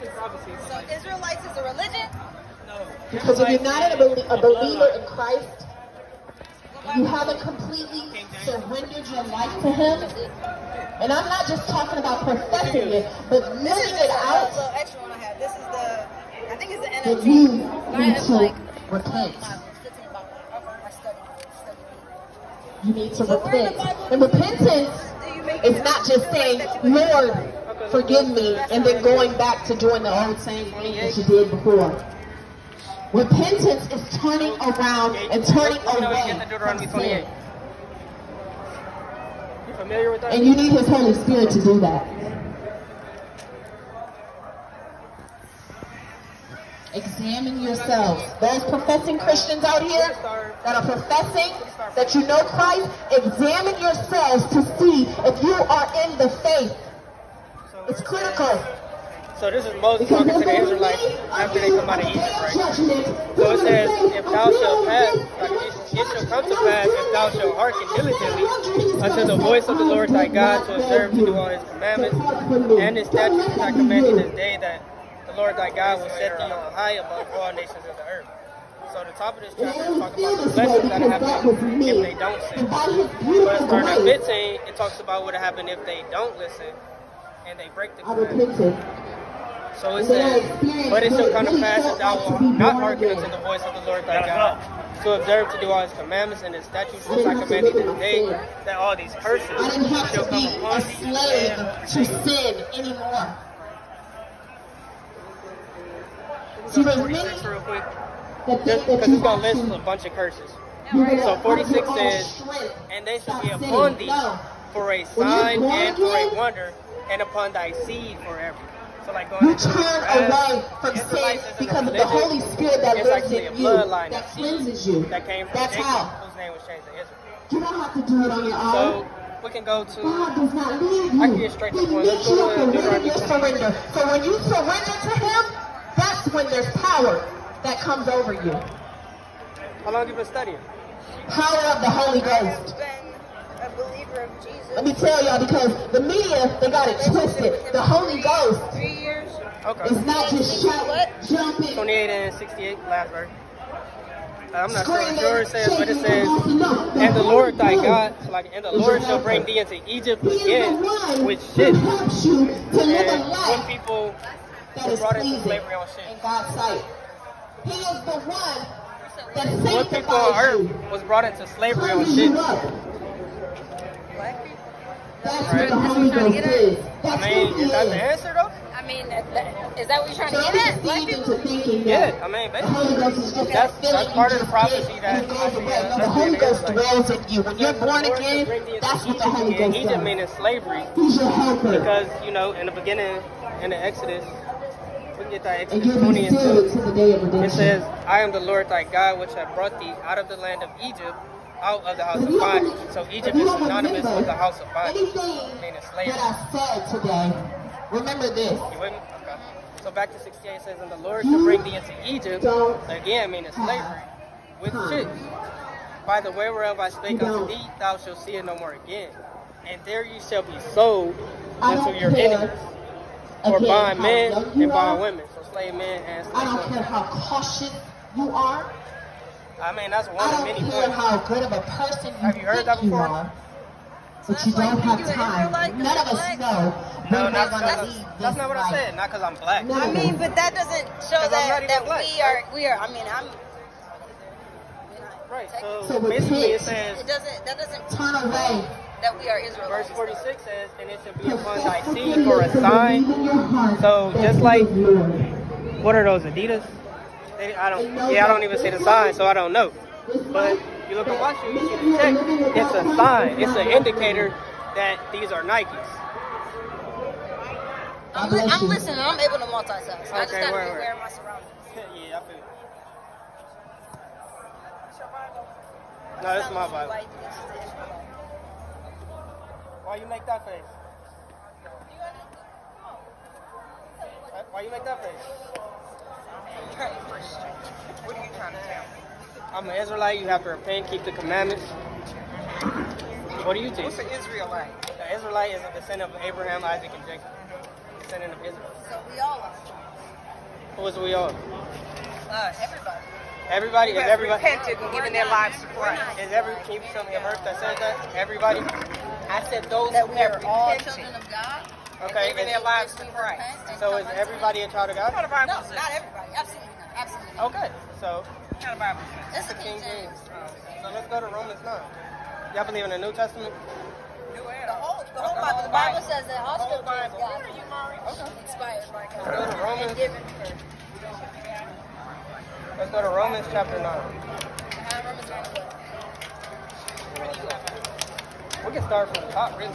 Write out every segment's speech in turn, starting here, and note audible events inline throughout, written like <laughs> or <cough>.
mostly prophecy. So like, Israelites is a religion? no. Because if you're not a, belie- a believer in Christ, you haven't completely surrendered your life to Him. And I'm not just talking about professing it, but living This is it the out. extra one I have. This is the, I think it's the That NLT. you I need to like repent. Bible, 15 Bible. I study, study. You need to So where in the repent. And repentance Do you make is not just saying, Lord, forgive me, and then going back to doing the old same thing that you did before. Repentance is turning around and turning away from 28. sin. And you need His Holy Spirit to do that. Examine yourselves. Those professing Christians out here that are professing that you know Christ, examine yourselves to see if you are in the faith. It's it critical. So this is Moses talking to the Israelites after they come out of Egypt, right? So it says, uh, if thou shalt pass, like it, shall come to pass, if thou shalt hearken diligently unto the voice of the Lord thy God to observe to do all his commandments and his statutes which I command thee this day, that the Lord thy God will set thee on high above all nations of the earth. So the top of this chapter is talking about the blessings that happen if they don't sin. But starting at 15, it talks about what happen if they don't listen and they break the I commandments. repented. So it says, But it shall come to pass that thou wilt not hearken unto the voice of the Lord thy God, to observe to do all his commandments and his statutes which I command thee this day, that all these curses I didn't have shall to come be a upon thee. slave to sin anymore. See, there's many 46 real quick, just because it's going to list a bunch of curses. So 46 to your own says. And they shall be sinning. upon thee for a sign and for a wonder, and upon thy seed forever. So like going You turn away from sin Israelites isn't a because of the. Holy Spirit that lives in you, that cleanses you. that came from That's Jacob, how. whose name was changed to Israel. You don't have to do it on your own. So we can go to God does not leave you. I can get straight to he the point. Let's you go to to Deuteronomy surrender. So when you surrender to Him, that's when there's power that comes over you. how long have you been studying? Power of the Holy Ghost. Have been a believer of Jesus. Let me tell y'all because the media, they got it twisted. The Holy Ghost Three years. Okay. is not just shout, jumping, 28 and 68, last verse. I'm not sure, what it says, but it says, and the Lord thy God, like, and the Lord shall bring thee into Egypt again with that ships. helps you to live a And when people that were brought into slavery on ships. in God's sight. He is the one that What people on earth was brought into slavery on cleanses you ships. up. Black people. That's Right. what the Holy That's what Ghost you're trying to is. I That's mean, who he is that the answer though? I mean, that, that, is that what you're trying So to get at? Black deceived people? into thinking Yeah, that I mean, the Holy basically. Ghost is just That's- that that's part of the just prophecy that and it goes away. Isaiah- No, the Holy Ghost Israelites. dwells in you. When you're born again, bring thee into that's what the Egypt Holy again. Ghost Egypt does. meaning slavery. He's your helper. Because, you know, in the beginning, in the Exodus, we can get that Exodus you'll 20 and 2. to the day of It says, I am the Lord thy God, which have brought thee out of the land of Egypt, out of the house of bondage. So Egypt is synonymous with the house of bondage, meaning that slavery. I said today, remember this. You me? Okay. So back to 68 says, And the Lord shall bring thee into Egypt, again meaning slavery, with ships. By the way whereof I spake unto thee, thou shalt see it no more again. And there ye shall be sold unto your care, enemies, or again, bond men and bond women. So slave men and slave I don't care how cautious you are. I mean, that's one I of don't many care points. how good of a person you Have you heard think that you before? are. But you don't have time. None of us know No, when we're that's, going that's, to leave that's not what I said. Not because I'm black. No. I mean, but that doesn't show I'm that, even that black, we are, we are, I mean, I'm, Right. So, So basically, it says, it doesn't, that doesn't Turn away. that we are Israel. verse 46 says, And it shall be upon thy Profess seed for a sign. believe in your heart So, just like- What are those Adidas? They, I don't. Yeah, I don't even see the sign, so I don't know. But you look at watch, you get a check. It's a sign. It's an indicator that these are Nikes. I'm, li- I'm listening. I'm able to multitask. I just Okay, gotta word, be aware of my surroundings. <laughs> yeah, I feel. No, this is my Bible. Like, this is the Why you make that face? Why you make that face? What are you trying to tell me? I'm an Israelite. You have to repent, keep the commandments. What do you teach? What's an Israelite? The Israelite is a descendant of Abraham, Isaac, and Jacob. Descendant of Israel. So we all are. Who is we all? Uh, everybody. Everybody? Is everybody? repented and given their lives to Christ. Is every? Can you show me a verse that says that? Everybody? I said those that we are all children of God. Okay. giving their lives to Christ. So is everybody a child of God? What the Bible No, not everybody. Absolutely not. Absolutely not. Okay. So, What the Bible says? That's the King James. so let's go to Romans 9. Y'all believe in the New Testament? New The whole, the whole The Bible, whole the Bible Bible. says that all scripture is God. Where are you, Mari? Inspired by God. Let's go to Romans. And given for. Let's go to Romans chapter 9. Uh, Romans 9? We can start from the top, really.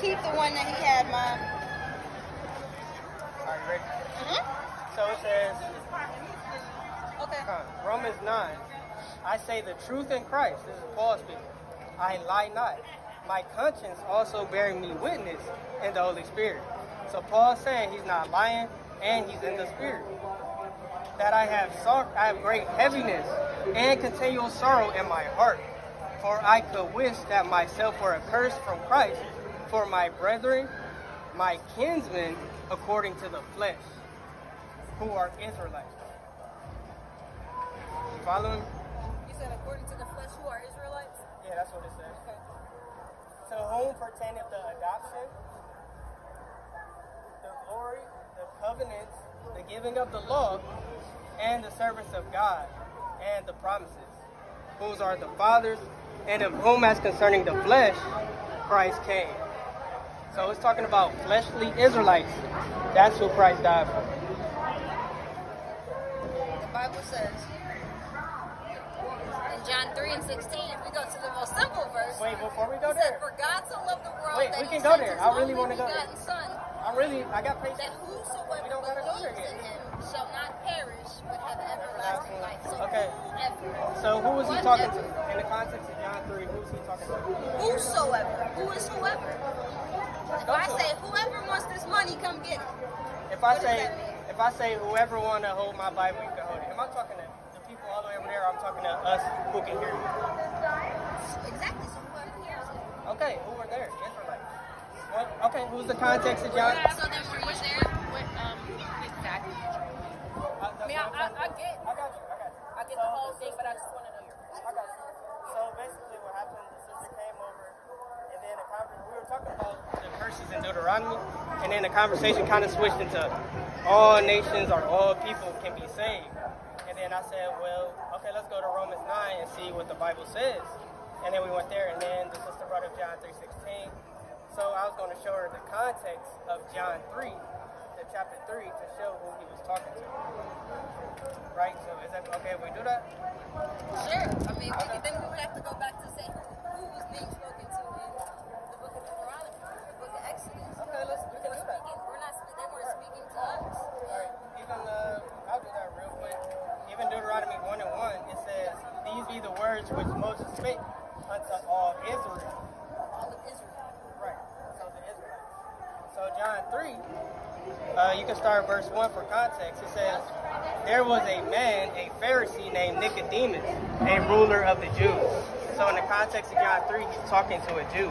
Keep the one that he had, Mom. Are you ready? Mm-hmm. So it says, Okay. uh, Romans 9. I say the truth in Christ. This is Paul speaking. I lie not. My conscience also bearing me witness in the Holy Spirit. So Paul's saying he's not lying and he's in the Spirit. That I have sor- I have great heaviness and continual sorrow in my heart. For I could wish that myself were accursed from Christ for my brethren, my kinsmen, according to the flesh, who are Israelites. You following? You said according to the flesh, who are Israelites? Yeah, that's what it says. To whom pertaineth the adoption, the glory, the covenants, the giving of the law, and the service of God, and the promises, whose are the fathers, and of whom, as concerning the flesh, Christ came. So it's talking about fleshly Israelites. That's who Christ died for. The Bible says in John 3 and 16, if we go to the most simple verse, Wait, before we go it said, there, For God so loved the world Wait, that we he can go there. his I really only wanna go there. Son, I really, I got that patience. whosoever We don't gotta go there believes in yet. him shall not perish but have everlasting life. So Okay. whoever, So who was he talking to? In the context of John 3, who was he talking to? whosoever, who is whoever? If I say whoever wants this money, come get it. If I What say, if I say whoever want to hold my Bible, you can hold it. Am I talking to the people all the way over there? Or I'm talking to us who can hear me. Exactly. So whoever hears it. Okay, who were there? Israelites. What? Okay, who's the context of John? So then were you there? What, um, exactly. I, I mean, I, I, I get, I got you. I got you. I get the whole thing, but I just want to know your. I got you. So basically, what happened? The sister came over, and then the conver- we were talking about the curses in Deuteronomy, and then the conversation kind of switched into all nations or all people can be saved. And then I said, well, okay, let's go to Romans 9 and see what the Bible says. And then we went there, and then the sister brought up John 3:16. So I was going to show her the context of John 3, the chapter 3, to show who he was talking to. Right? So is that okay if we do that? Sure. I mean, could, then we would have to go back to say who was being spoken to in the book of Deuteronomy, the book of Exodus. Okay, let's we can They do were that. speaking. We're not. They weren't speaking to us. Alright, even uh, I'll do that real quick. Even Deuteronomy 1 and 1, it says, These be the words which Moses spake unto all Israel. All of Israel. Right, so the Israelites. So John 3, you start verse 1 for context. It says, There was a man, a Pharisee named Nicodemus, a ruler of the Jews. So in the context of John 3, he's talking to a Jew.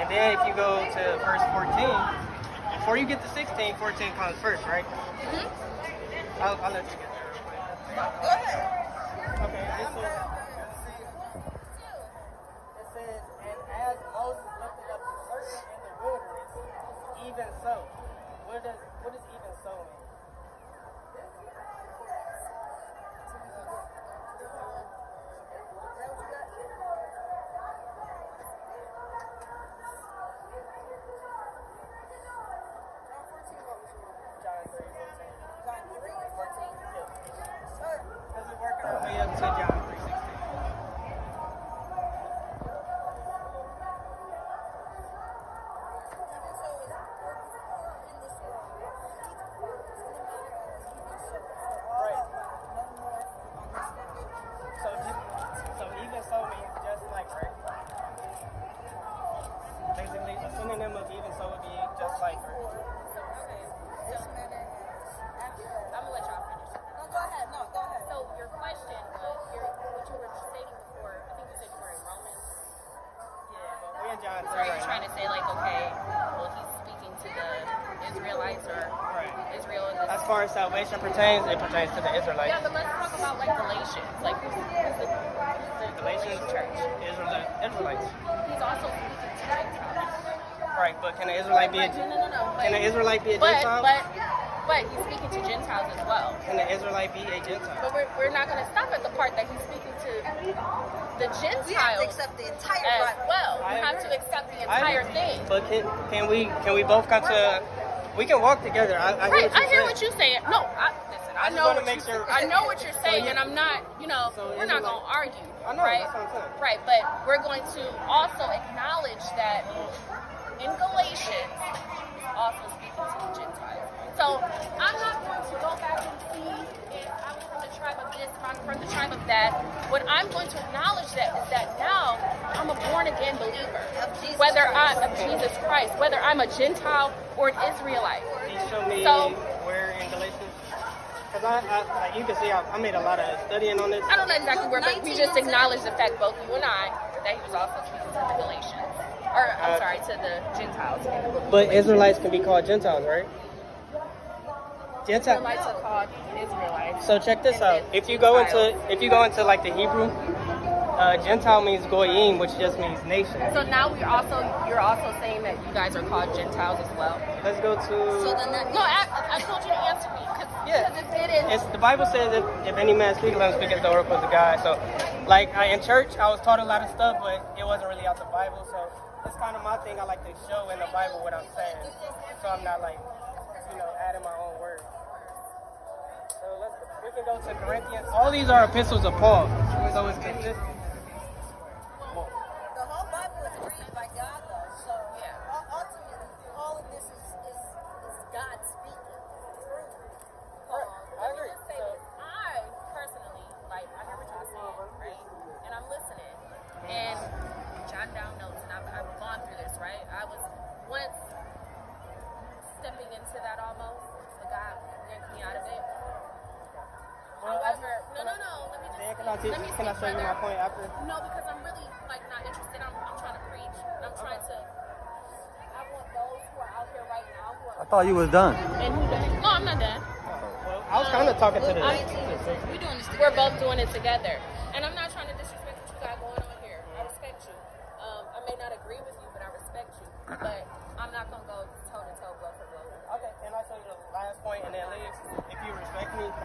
And then if you go to verse 14, before you get to 16, 14 comes first, right? Mm-hmm. I'll, I'll let you get there real quick. Go ahead. Okay, this is. It says, and as Moses lifted up the serpent in the wilderness, even so. Israelites or Right. Israel in this? As far as salvation pertains, it pertains to the Israelites. Yeah, but let's talk about like Galatians. Like who's, who's the, who's the Galatians church? Israel, Israelites. He's also speaking to Gentiles. Right, but can an Israelite be a Right, no, no, no, no. But, can an Israelite be a but, Gentile? but, but he's speaking to Gentiles as well. Can an Israelite be a Gentile? But we're, we're not going to stop at the part that he's speaking to the Gentiles We have to accept the entire as Bible. well. I We have to accept the entire thing. But can can we can we both come to we can walk together. I, I hear Right, what I you're hear saying. what you're saying. No, I, listen, I, I know what make you, sure- I know what you're saying, you- and I'm not, you know, So we're not going to argue, I know, right? that's what I'm saying. Right, but we're going to also acknowledge that in Galatians, he's also speaking to the Gentiles. So I'm not going to go back and see if I'm from the tribe of this, if I'm from the tribe of that. What I'm going to acknowledge that is whether I'm of Jesus Christ, whether I'm a Gentile or an Israelite. Can you show me So- where in Galatians? Because I, I, like you can see, I, I made a lot of studying on this. I don't know exactly where, but we just and acknowledge the fact, both you and I, that he was also speaking to the Galatians. Or, I'm Uh, sorry, to the Gentiles. in the book of But Israelites can be called Gentiles, right? Gentile. Israelites are called Israelites. So check this And out. If you go into if you go into like the Hebrew, uh, Gentile means goyim, which just means nation. So now we're also, you're also saying that you guys are called Gentiles as well? Let's go to. So then that No, I, I told you to answer me, because Yeah. it didn't. It's the Bible says if, if any man speak, let him speak as the oracles of the God. So, like I, in church, I was taught a lot of stuff, but it wasn't really out the Bible. So it's kind of my thing. I like to show in the Bible what I'm saying, so I'm not like, you know, adding my own words. So let's we can go to Corinthians. All these are epistles of Paul, so it's consistent. Can I, teach, let me can I speak show you my point after? No, because I'm really like not interested. I'm, I'm trying to preach. I'm trying to. I want those who are out here right now who I thought you was done. And who don't- no, I'm not done. Well, I was kind of talking to the. I- to. We're doing this We're both doing it together.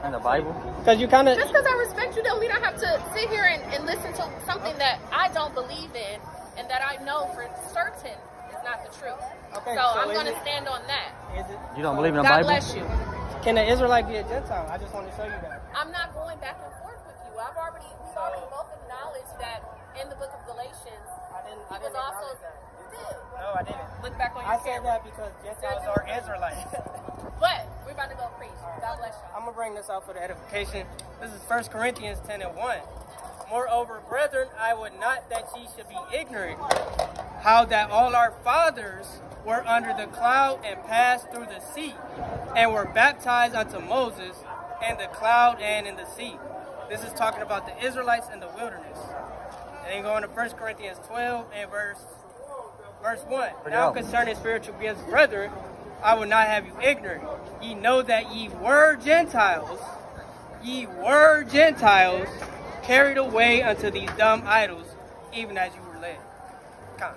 In the Bible? Because you kind of. Just because I respect you, though we don't mean I have to sit here and, and listen to something that I don't believe in and that I know for certain is not the truth. Okay, so, so I'm going to stand on that. Is it? You don't believe in the God Bible? bless you. Can an Israelite be a Gentile? I just want to show you that. I'm not going back and forth with you. I've already, we So- already both acknowledged that in the book of Galatians, I didn't. he I was didn't also. that. You did. No, I didn't. Look back on your I said that because Gentiles are Israelites. But we're about to go preach. God bless you. I'm gonna bring this out for the edification. This is 1 Corinthians 10 and 1. Moreover, brethren, I would not that ye should be ignorant how that all our fathers were under the cloud and passed through the sea, and were baptized unto Moses in the cloud and in the sea. This is talking about the Israelites in the wilderness. And then going to 1 Corinthians 12 and verse verse 1. Now concerning spiritual gifts, brethren, I would not have you ignorant. Ye know that ye were Gentiles, ye were Gentiles, carried away unto these dumb idols, even as you were led. Come.